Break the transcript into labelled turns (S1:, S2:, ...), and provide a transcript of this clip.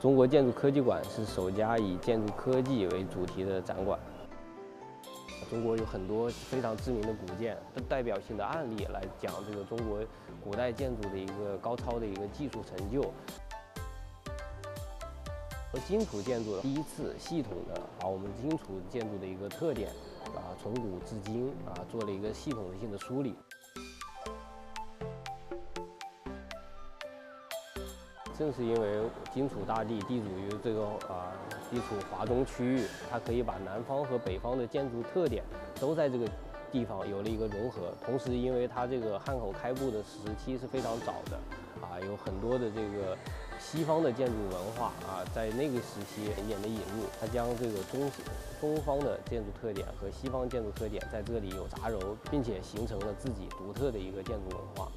S1: 中国建筑科技馆是首家以建筑科技为主题的展馆。中国有很多非常知名的古建，代表性的案例来讲这个中国古代建筑的一个高超的一个技术成就。金楚建筑的第一次系统的把我们金楚建筑的一个特点啊，从古至今啊，做了一个系统性的梳理。正是因为荆楚大地地处于这个啊地处华中区域，它可以把南方和北方的建筑特点都在这个地方有了一个融合。同时，因为它这个汉口开埠的时期是非常早的，啊，有很多的这个西方的建筑文化啊，在那个时期一点的引入，它将这个中东方的建筑特点和西方建筑特点在这里有杂糅，并且形成了自己独特的一个建筑文化。